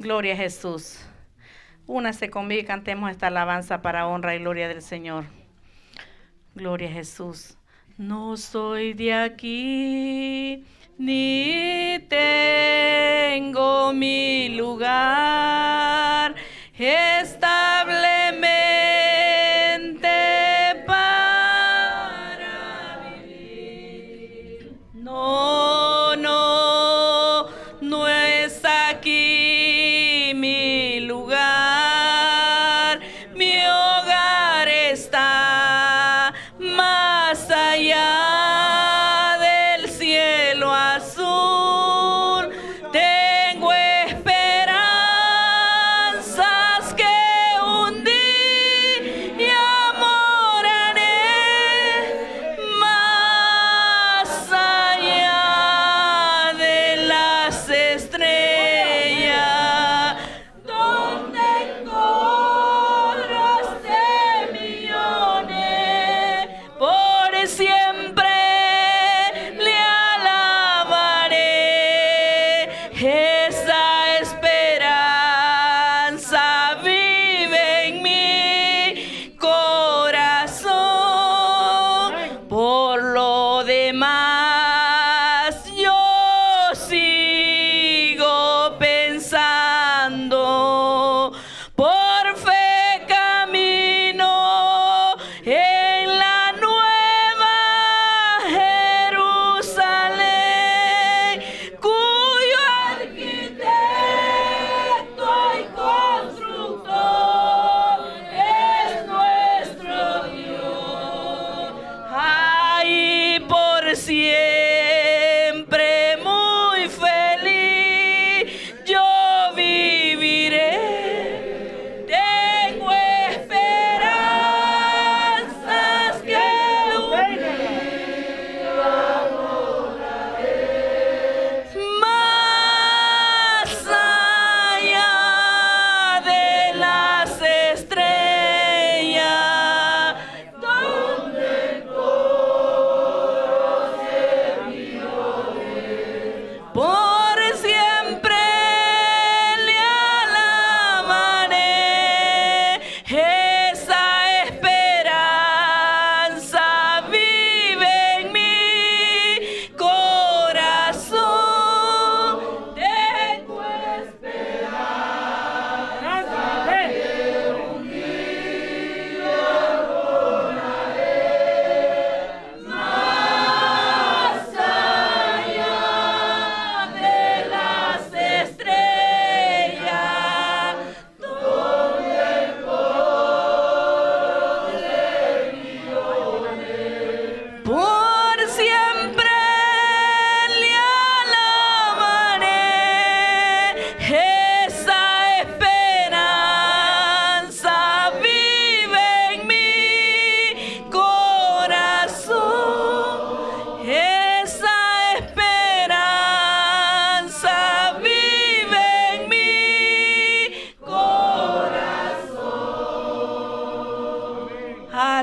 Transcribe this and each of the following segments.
Gloria a Jesús. Únase conmigo y cantemos esta alabanza para honra y gloria del Señor. Gloria a Jesús. No soy de aquí, ni tengo mi lugar.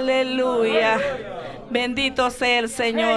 Aleluya. Bendito sea el Señor.